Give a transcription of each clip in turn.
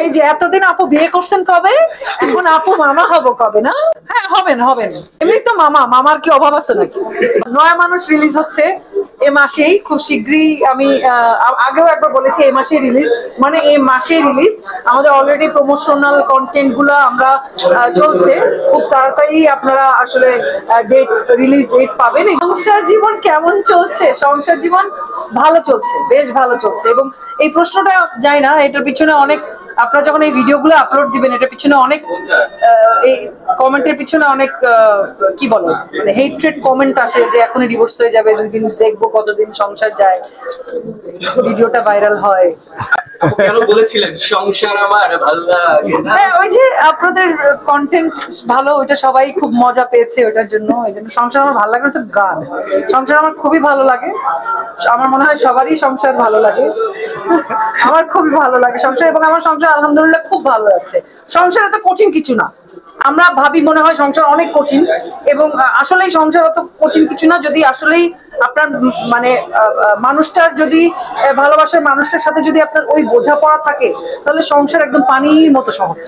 এই যে এতদিন আপু বিয়ে করছেন কবে? এখন আপু মামা হব কবে, না? হ্যাঁ হবেন হবেন এমনি তো মামা, মামার কি অভাব আছে নাকি? নয়া মানুষ রিলিজ হচ্ছে এ মাসেই, খুব শীঘ্রই আমি আগেও একবার বলেছি এই মাসেই রিলিজ মানে এই মাসেই রিলিজ আমাদের অলরেডি প্রমোশনাল কন্টেন্টগুলো আমরা চলছে। খুব তাড়াতাড়ি আপনারা আসলে ডেট রিলিজ ডেট পাবেন সংসার জীবন কেমন চলছে? সংসার জীবন ভালো চলছে, বেশ ভালো চলছে। এবং এই প্রশ্নটা যাই না, এটার পিছনে অনেক আপনারা যখন এই ভিডিওগুলো আপলোড দিবেন, এটার পিছনে অনেক এই কমেন্টের পিছনে অনেক কি বলে মানে হেট্রেড কমেন্ট আসে যে এখন ডিভোর্স হয়ে যাবে দুই দিন দেখব কতদিন সংসার যায়, ভিডিওটা ভাইরাল হয়। আমার হ্যাঁ মজা পেয়েছে আমার খুবই ভালো লাগে। আমার মনে হয় সবারই সংসার ভালো লাগে। আমার খুবই ভালো লাগে সংসার এবং আমার সংসার আলহামদুলিল্লাহ খুব ভালো যাচ্ছে সংসার এত কঠিন কিছু না। আমরা ভাবি মনে হয় সংসার অনেক কঠিন এবং আসলেই সংসার অত কঠিন কিছু না, যদি আসলেই আপনার মানে মানুষটার যদি ভালোবাসার মানুষটার সাথে যদি আপনার ওই বোঝাপড়া থাকে, তাহলে সংসার একদম পানির মতো সহজ।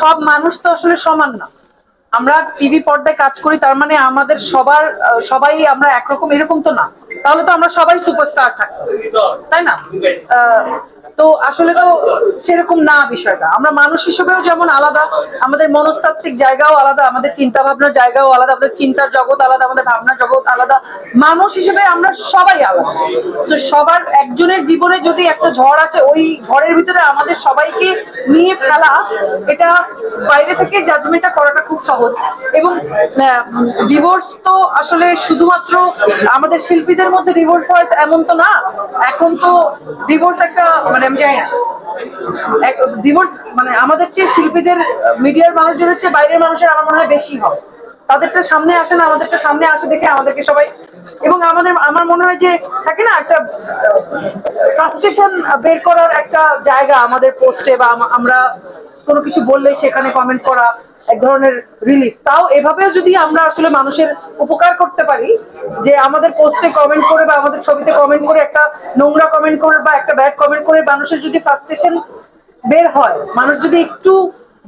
সব মানুষ তো আসলে সমান না। আমরা টিভি পর্দায় কাজ করি, তার মানে আমাদের সবার সবাই আমরা একরকম, এরকম তো না। তাহলে তো আমরা সবাই সুপারস্টার থাকতাম। তাই না? তো আসলে তো সেরকম না বিষয়টা। আমরা মানুষ হিসেবেও যেমন আলাদা, আমাদের মনস্তাত্ত্বিক জায়গাও আলাদা, আমাদের চিন্তা ভাবনার জায়গাও আলাদা, আমাদের চিন্তার জগৎ আলাদা, আমাদের ভাবনার জগৎ আলাদা। মানুষ হিসেবে আমরা সবাই আলাদা। তো সবার একজনের জীবনে যদি একটা ঝড় আসে, ওই ঝড়ের ভিতরে আমাদের সবাইকে নিয়ে ফেলা, এটা বাইরে থেকে জাজমেন্টটা করাটা খুব সহজ। এবং ডিভোর্স তো আসলে শুধুমাত্র আমাদের শিল্পীদের মধ্যে ডিভোর্স হয় এমন তো না। এখন তো ডিভোর্স একটা মানে আমি যাই না। ডিভোর্স মানে আমাদের চেয়ে শিল্পীদের, মিডিয়ার মানুষজন হচ্ছে বাইরের মানুষের আমার মনে হয় বেশি হয়। তাদেরটা সামনে আসে না, আমাদেরটা সামনে আসে দেখে আমাদেরকে সবাই, এবং আমাদের, আমার মনে হয় যে থাকে না একটা ফ্রাস্ট্রেশন বের করার একটা জায়গা আমাদের পোস্টে বা আমরা কোনো কিছু বললে সেখানে কমেন্ট করা এক ধরনের রিলিফ তাও এভাবেও যদি আমরা আসলে মানুষের উপকার করতে পারি, যে আমাদের পোস্টে কমেন্ট করে বা আমাদের ছবিতে কমেন্ট করে একটা নোংরা কমেন্ট করে বা একটা ব্যাড কমেন্ট করে মানুষের যদি ফ্রাস্ট্রেশন বের হয়, মানুষ যদি একটু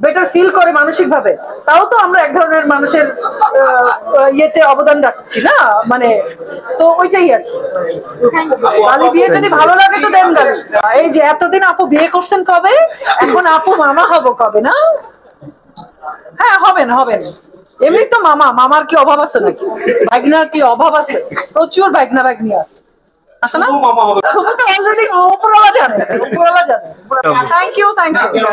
বেটার ফিল করে মানসিক ভাবে তাও তো আমরা এক ধরনের মানুষের ইয়েতে অবদান রাখছি না? মানে তো ওইটাই আর। গালি দিয়ে যদি ভালো লাগে তো দেন গালি। এই যে এতদিন আপু বিয়ে করছেন কবে? এখন আপু মামা হব কবে না? হ্যাঁ হবেন হবেন এমনি তো মামা মামার কি অভাব আছে নাকি? ভাগনার কি অভাব আছে? প্রচুর ভাগনা ভাগনি আছে। Thank you thank you